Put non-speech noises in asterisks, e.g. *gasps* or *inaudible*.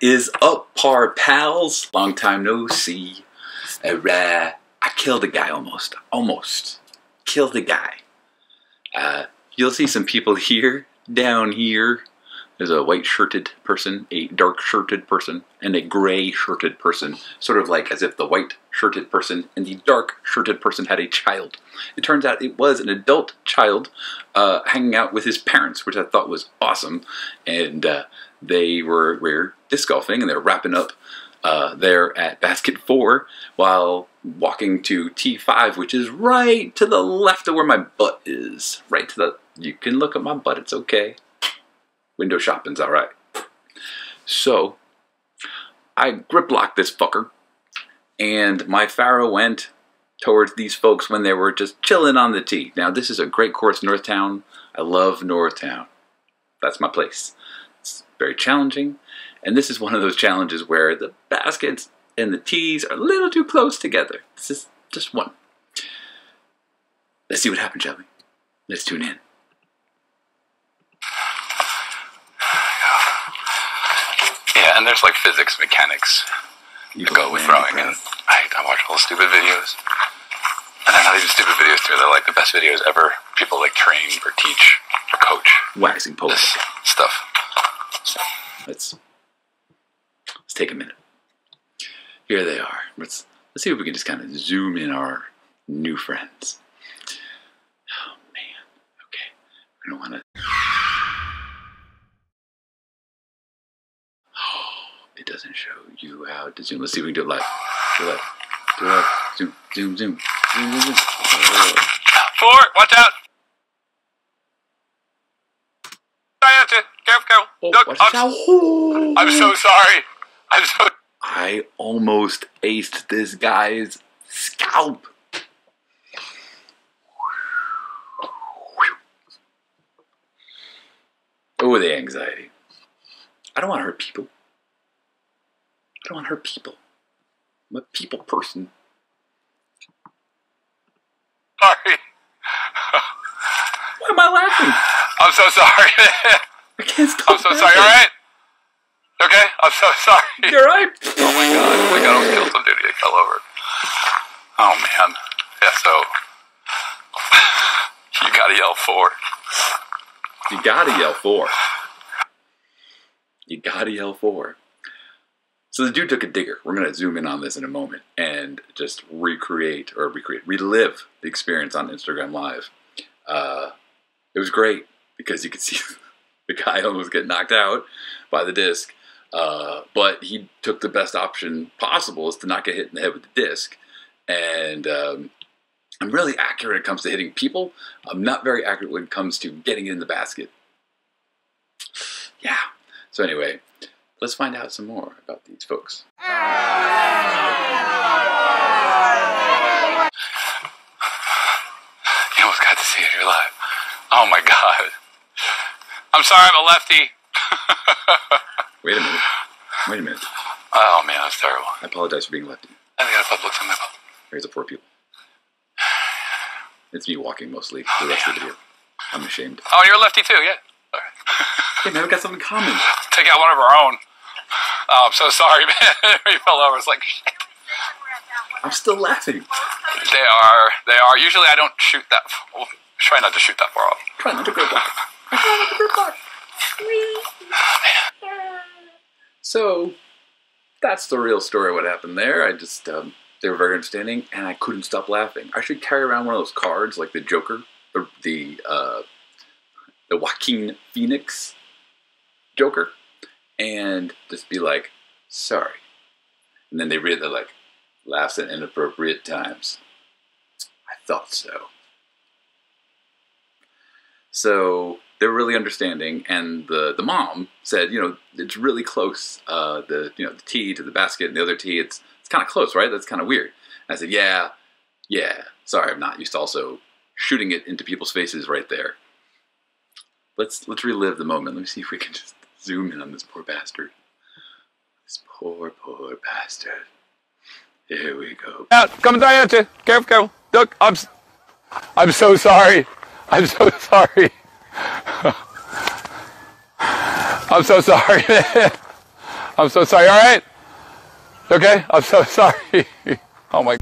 is up, par pals? Long time no see. Uh, I killed a guy almost. Almost. Killed a guy. Uh, you'll see some people *laughs* here, down here. There's a white shirted person, a dark shirted person, and a gray shirted person. Sort of like as if the white shirted person and the dark shirted person had a child. It turns out it was an adult child uh, hanging out with his parents, which I thought was awesome. And uh, they were, were disc golfing and they're wrapping up uh, there at basket four while walking to T5, which is right to the left of where my butt is. Right to the, you can look at my butt, it's okay. Window shopping's alright. So, I grip locked this fucker, and my Pharaoh went towards these folks when they were just chilling on the tee. Now, this is a great course, Northtown. I love Northtown. That's my place. Very challenging, and this is one of those challenges where the baskets and the tees are a little too close together. This is just one. Let's see what happens, shall we? Let's tune in. Yeah, and there's like physics, mechanics You to go with throwing, and I, I watch all the stupid videos. And they're not even stupid videos too. They're like the best videos ever. People like train or teach or coach waxing poles. this stuff. Let's let's take a minute. Here they are. Let's let's see if we can just kind of zoom in our new friends. Oh man. Okay. We're gonna wanna Oh, *gasps* it doesn't show you how to zoom. Let's see if we can do it live. Do it live. Do it live. Zoom, zoom, zoom. Zoom, zoom, zoom. Four, watch out! Diana, careful, careful. Oh, Look, watch I'm, out. I'm so sorry. I'm so. I almost aced this guy's scalp. Oh, the anxiety. I don't want to hurt people. I don't want to hurt people. I'm a people person. Sorry. Why am I laughing? *laughs* I'm so sorry. *laughs* I can't stop I'm so sorry. All right. Okay. I'm so sorry. You're right. Oh my god. Oh my god. I almost killed some dude. He fell over. Oh man. Yeah. So *laughs* you gotta yell four. You gotta yell four. You gotta yell four. So the dude took a digger. We're gonna zoom in on this in a moment and just recreate or recreate, relive the experience on Instagram Live. Uh, it was great because you could see *laughs* the guy almost get knocked out by the disc, uh, but he took the best option possible is to not get hit in the head with the disc. And um, I'm really accurate when it comes to hitting people. I'm not very accurate when it comes to getting it in the basket. Yeah. So anyway, let's find out some more about these folks. You almost got to see it. You're live. Oh my god. I'm sorry. I'm a lefty. *laughs* Wait a minute. Wait a minute. Oh man, that's terrible. I apologize for being lefty. I think I gotta put looks on my butt. Here's the four people. It's me walking mostly the rest of the video. I'm ashamed. Oh, you're a lefty too. Yeah. All right. *laughs* Hey man, we got something in common. Take out one of our own. Oh, I'm so sorry, *laughs* man. he fell over. It's like shit. I'm still laughing. they are. They are. Usually, I don't shoot that. Well, try not to shoot that far off. Try not to grip lock. So, that's the real story of what happened there. I just, um, they were very understanding, and I couldn't stop laughing. I should carry around one of those cards, like the Joker, the, the, uh, the Joaquin Phoenix Joker, and just be like, sorry. And then they read like, laughs at inappropriate times. I thought so. So they're really understanding, and the the mom said, you know, it's really close. Uh, the you know the tee to the basket and the other tee, it's it's kind of close, right? That's kind of weird. And I said, yeah, yeah. Sorry, I'm not used to also shooting it into people's faces right there. Let's let's relive the moment. Let me see if we can just zoom in on this poor bastard. This poor poor bastard. Here we go. Out, coming down at you. Careful, careful. Look, I'm. I'm so sorry. I'm so *laughs* sorry. *laughs* I'm so sorry. *laughs* I'm so sorry. All right. Okay. I'm so *laughs* sorry. oh my.